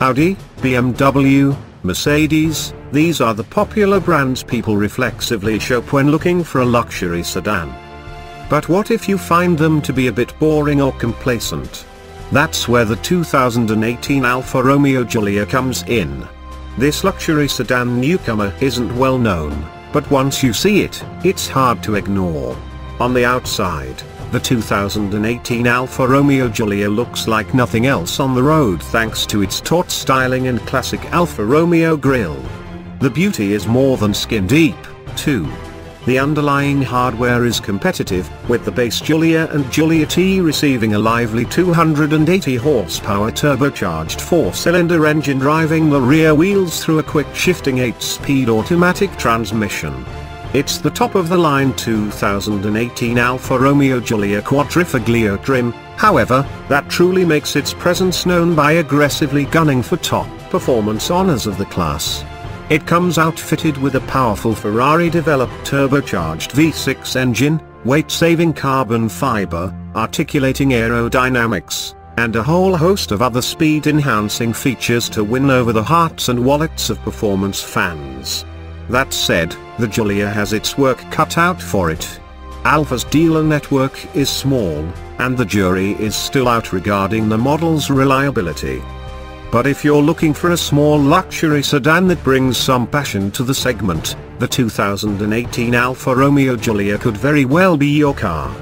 Audi, BMW, Mercedes, these are the popular brands people reflexively shop when looking for a luxury sedan. But what if you find them to be a bit boring or complacent? That's where the 2018 Alfa Romeo Giulia comes in. This luxury sedan newcomer isn't well known, but once you see it, it's hard to ignore. On the outside, the 2018 Alfa Romeo Giulia looks like nothing else on the road thanks to its taut styling and classic Alfa Romeo grille. The beauty is more than skin deep, too. The underlying hardware is competitive, with the base Giulia and Giulia T receiving a lively 280 horsepower turbocharged 4-cylinder engine driving the rear wheels through a quick shifting 8-speed automatic transmission. It's the top-of-the-line 2018 Alfa Romeo Giulia Quadrifoglio trim, however, that truly makes its presence known by aggressively gunning for top performance honors of the class. It comes outfitted with a powerful Ferrari-developed turbocharged V6 engine, weight-saving carbon fiber, articulating aerodynamics, and a whole host of other speed-enhancing features to win over the hearts and wallets of performance fans. That said, the Giulia has its work cut out for it. Alfa's dealer network is small, and the jury is still out regarding the model's reliability. But if you're looking for a small luxury sedan that brings some passion to the segment, the 2018 Alfa Romeo Giulia could very well be your car.